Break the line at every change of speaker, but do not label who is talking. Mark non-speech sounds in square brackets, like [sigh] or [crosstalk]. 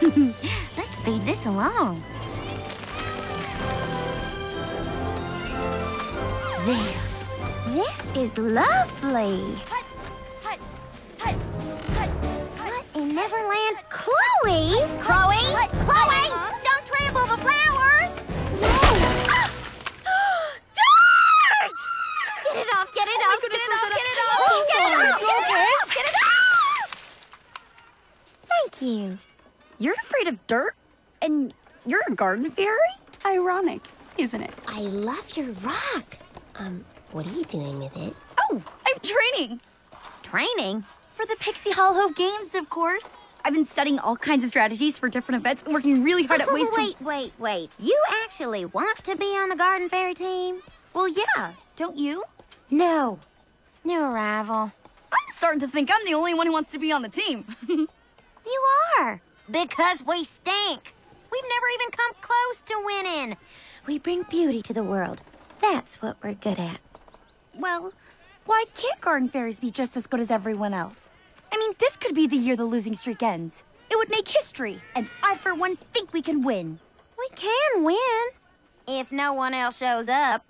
[laughs] Let's speed this along. There. This is lovely.
Hut, hut, hut,
What in Neverland? Chloe! Chloe! Chloe! Don't trample the flowers! [gasps] Ah! Dirt! Get it off, get it off, get off, get it off!
Oh,
Get it off, get it off, get it off! Thank you.
You're afraid of dirt? And you're a garden fairy? Ironic, isn't it?
I love your rock. Um, what are you doing with it?
Oh, I'm training.
Training?
For the Pixie Hollow Games, of course. I've been studying all kinds of strategies for different events and working really hard at [laughs] ways to...
Wait, wait, wait. You actually want to be on the Garden Fairy team?
Well, yeah, don't you?
No. New arrival.
I'm starting to think I'm the only one who wants to be on the team. [laughs]
You are. Because we stink. We've never even come close to winning. We bring beauty to the world. That's what we're good at.
well, why can't garden fairies be just as good as everyone else? I mean, this could be the year the losing streak ends. It would make history, and I, for one, think we can win.
We can win. If no one else shows up.